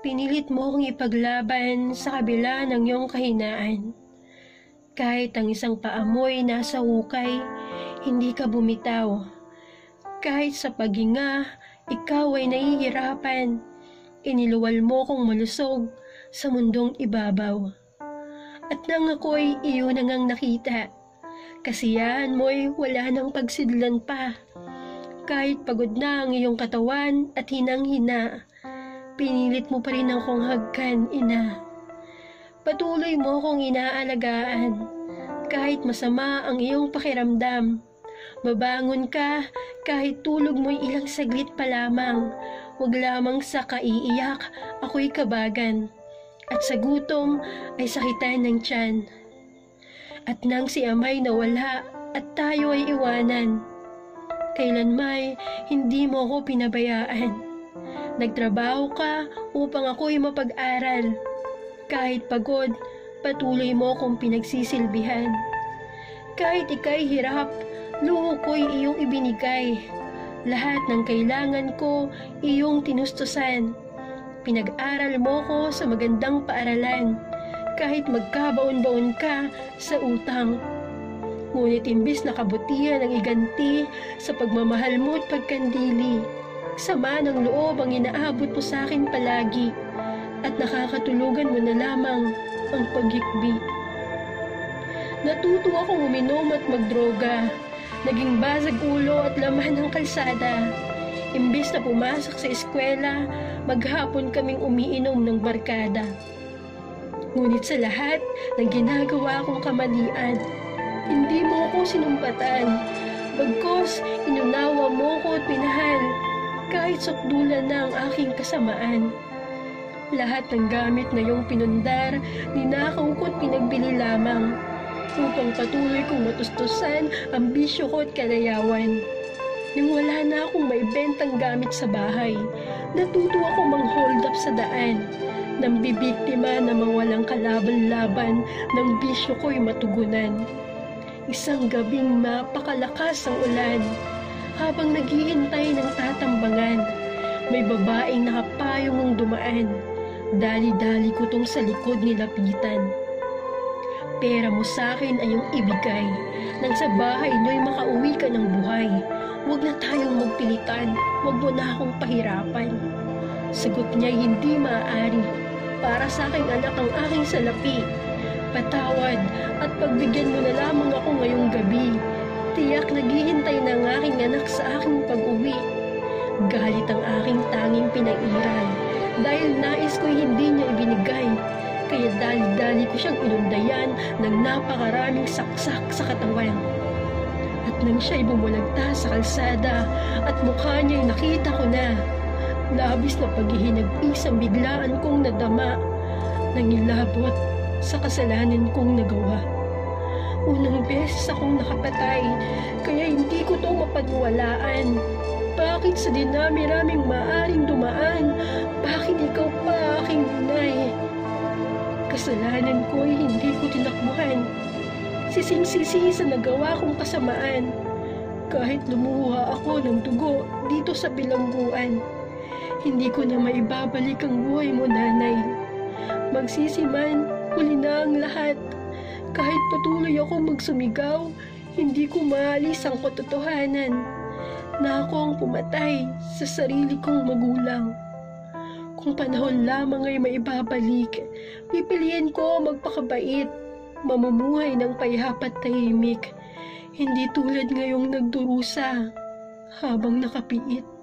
Pinilit mo kong ipaglaban sa kabila ng iyong kahinaan. Kahit ang isang paamoy nasa hukay, hindi ka bumitaw. Kahit sa paghinga, ikaw ay nahihirapan. Iniluwal mo kong malusog sa mundong ibabaw. At nang ako'y iyo na ngang nakita, kasiyahan mo'y wala nang pagsidlan pa. Kahit pagod na ang iyong katawan at hinang-hina, pinilit mo pa rin akong hagkan, ina. Patuloy mo akong inaalagaan, kahit masama ang iyong pakiramdam. Babangon ka kahit tulog mo'y ilang saglit pa lamang. Huwag lamang sa kaiiyak, ako'y kabagan. At sa gutom ay sakitan ng tiyan. At nang si amay nawala at tayo ay iwanan, kailanmay hindi mo ako pinabayaan. Nagtrabaho ka upang ako'y mapag-aral. Kahit pagod, patuloy mo akong pinagsisilbihan. Kahit ikay hirap, luho ko'y iyong ibinigay. Lahat ng kailangan ko, iyong tinustusan. Pinag-aral mo ko sa magandang paaralan, kahit magkabaon-baon ka sa utang. Ngunit imbis na kabutihan ang iganti sa pagmamahal mo at pagkandili, sama ng loob ang inaabot mo sa akin palagi at nakakatulugan mo na lamang ang paghikbi. Natuto akong uminom at magdroga, naging basag ulo at laman ng kalsada. Imbis na pumasok sa eskwela, maghapon kaming umiinom ng barkada. Ngunit sa lahat ng ginagawa kong kamalian, hindi mo ako sinumpatan. Bagkos, inunawa mo ko at pinahal, kahit sukdulan na ang aking kasamaan. Lahat ng gamit na iyong pinundar, ninakaw ko at pinagbili lamang upang patuloy kong matustusan ang bisyo ko at kalayawan. Nang wala na akong may bentang gamit sa bahay, natuto ako mang-hold up sa daan. Nang bibiktima na mawalang kalaban-laban ng bisyo ko'y matugunan. Isang gabing napakalakas ang ulan habang naghihintay ng tatambangan. May babaeng nakapayong mong dumaan. Dali-dali ko tong sa likod nilapitan. Pera mo sa akin ay yung ibigay. Nang sa bahay niyo'y makauwi ka ng buhay. Huwag na tayong magpilitan. Huwag mo na akong pahirapan. Sagot niya hindi maaari. Para sa aking anak ang aking salapi. Patawad at pagbigyan mo na lamang ako ngayong gabi. Tiyak naghihintay na ang aking anak sa aking pag-uwi. Galit ang aking tanging pinag-iral dahil nais ko'y hindi niya ibinigay. Kaya dali-dali ko siyang inundayan ng napakaraming saksak sa katawan. At nang siya'y bumulagta sa kalsada at mukha niya'y nakita ko na, labis na paghihinagpis ang biglaan kong nadama nang ilabot sa kasalanan kong nagawa. Unang beses akong nakapatay, kaya hindi ko to mapagwalaan. Bakit sa dinami-raming maaring dumaan? Bakit ikaw pa aking inay? Kasalanan ko ay hindi ko tinakbuhan. Sising-sisi sa nagawa kong kasamaan. Kahit lumuha ako ng dugo dito sa bilangguan. Hindi ko na maibabalik ang buhay mo, nanay. Magsisi man, huli na ang lahat. Kahit patuloy ako magsumigaw, hindi ko maalis ang katotohanan na ako ang pumatay sa sarili kong magulang. Kung panahon lamang ay maibabalik, pipiliin ko magpakabait, mamumuhay ng payapat tahimik, hindi tulad ngayong nagdurusa habang nakapiit.